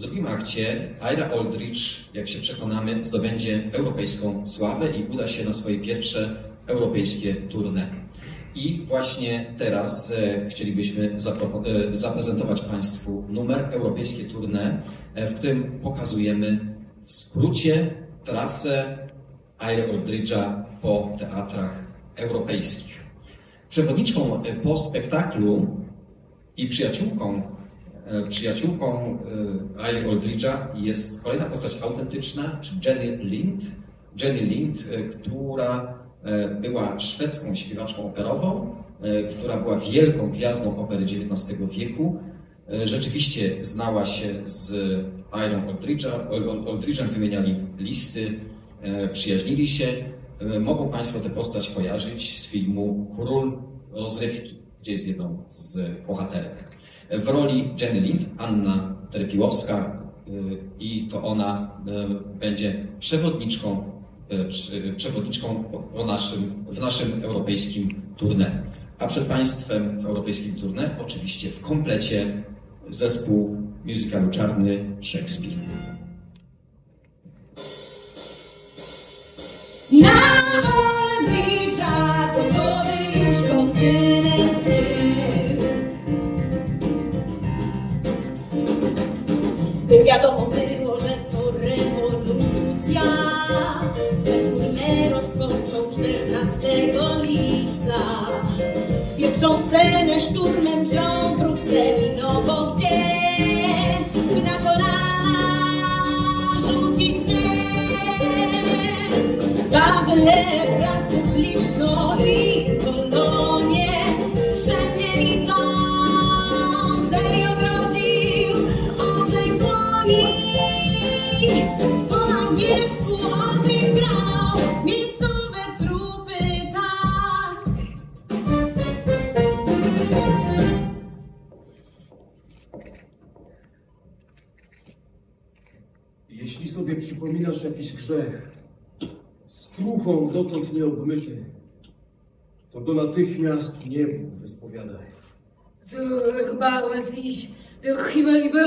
w drugim akcie Ira Aldrich, jak się przekonamy, zdobędzie europejską sławę i uda się na swoje pierwsze europejskie tournée. I właśnie teraz e, chcielibyśmy e, zaprezentować Państwu numer Europejskie Tournée, e, w którym pokazujemy w skrócie trasę Ira Aldridge'a po teatrach europejskich. Przewodniczką po spektaklu i przyjaciółką, przyjaciółką Ali e, Aldridge'a jest kolejna postać autentyczna, czy Jenny Lind. Jenny Lind, e, która była szwedzką śpiewaczką operową, która była wielką gwiazdą opery XIX wieku. Rzeczywiście znała się z Iron Aldridge'em, wymieniali listy, przyjaźnili się. Mogą Państwo tę postać kojarzyć z filmu Król Rozrywki gdzie jest jedną z bohaterek. W roli Jenny Lind Anna Terepiłowska y, i to ona y, będzie przewodniczką, y, przewodniczką o naszym, w naszym europejskim tournée. A przed Państwem w europejskim tournée oczywiście w komplecie zespół musicalu Czarny Szekspir. Szturmem wziął Brukseli, no bo gdzie przypominasz jakiś grzech, skruchą dotąd nieobmyty, to go natychmiast niebu wyspowiadaj. Zurbarme sich durch Himmel über.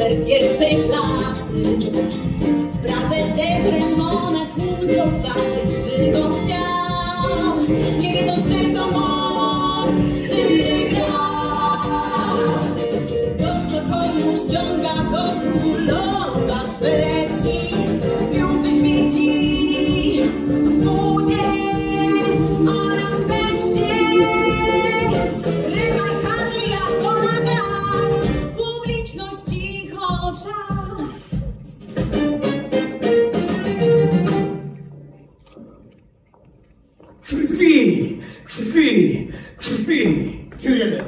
Order pierwszej klasy. W Pradze Krwi! Kujemy.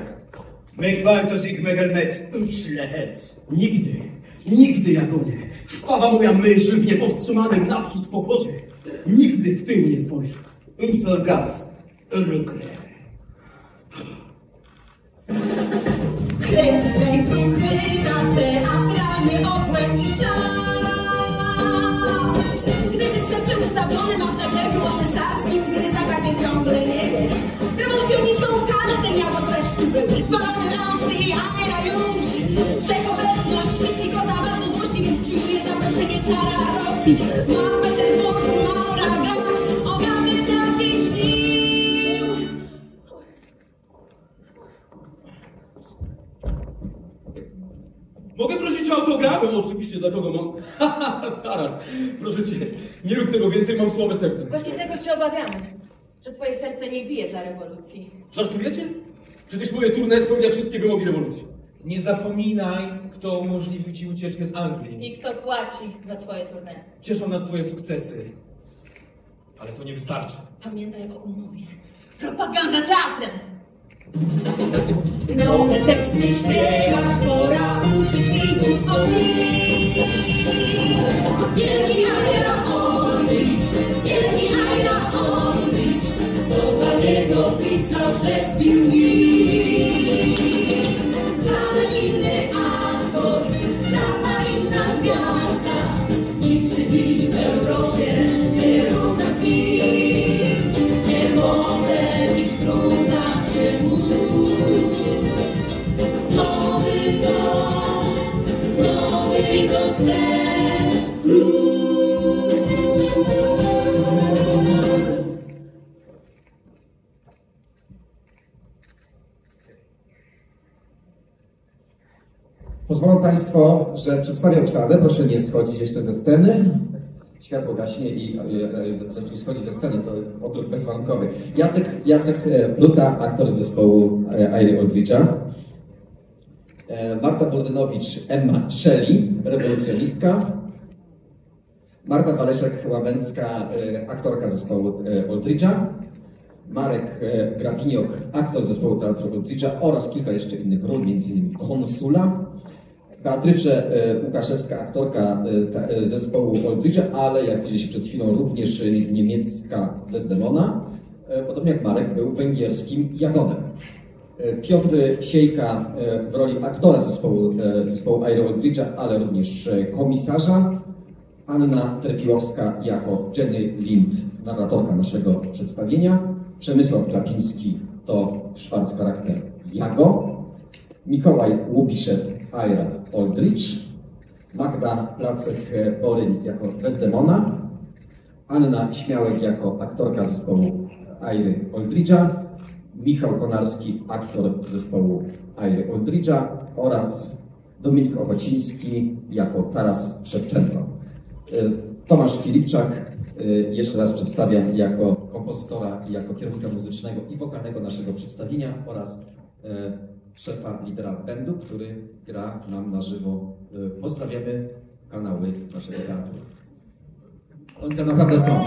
Myk warto sig megelmet utslehet. Nigdy, nigdy, Jagonie, krwawa moja myśl w niepowstrzymanym naprzód pochodzie. Nigdy w tył nie spojrzę. Insolgat. Urukre. Krew już. Wszechobecność, świetli go zabrano złości, więc przyjmuje zaproszenie cara Rosji. Ma grać, śnił. Mogę prosić o autograf? oczywiście, dla kogo mam... Taras, proszę cię, nie rób tego więcej, mam słabe serce. Właśnie tego się obawiamy, że twoje serce nie bije dla rewolucji. Żartujecie? Przecież moje tournée spełnia wszystkie wymogi rewolucji. Nie zapominaj, kto umożliwił ci ucieczkę z Anglii. I kto płaci za twoje tournée. Cieszą nas twoje sukcesy. Ale to nie wystarczy. Pamiętaj o umowie. Propaganda teatrem! Nowe teksty śpiewać, pora uczyć widzów odlić. Wielki Pozwolą Państwo, że przedstawię obsadę. Proszę nie schodzić jeszcze ze sceny. Światło gaśnie i e, e, zaczął schodzić ze sceny, to odruch bezwarunkowy. Jacek, Jacek e, Pluta, aktor z zespołu e, Airy Oldridge'a. E, Marta Burdynowicz, Emma Shelley, rewolucjonistka. Marta Waleszek-Łabęcka, e, aktorka zespołu Oldridge'a. Marek e, Grabiniok, aktor zespołu Teatru Oldridge'a oraz kilka jeszcze innych ról, m.in. konsula. Beatrycze Łukaszewska, aktorka zespołu Oldridge'a, ale jak widzieliśmy przed chwilą również niemiecka Desdemona. Podobnie jak Marek był węgierskim Jagonem. E, Piotr Siejka e, w roli aktora zespołu, e, zespołu Aero Oldridge'a, ale również komisarza. Anna Trepiłowska jako Jenny Lind, narratorka naszego przedstawienia. Przemysław Klapiński to szwarc charakter Jago. Mikołaj Łubiszet, Aira Oldrich. Magda Placek-Boryn jako Desdemona. Anna Śmiałek jako aktorka zespołu Airy Oldridge'a. Michał Konarski, aktor zespołu Airy Oldridge'a oraz Dominik Ochociński jako Taras Szewczenko. Y, Tomasz Filipczak y, jeszcze raz przedstawiam jako kompozytora i jako kierownika muzycznego i wokalnego naszego przedstawienia oraz y, szefa lidera bandu, który gra nam na żywo. Pozdrawiamy kanały naszego teatru. One tam naprawdę są.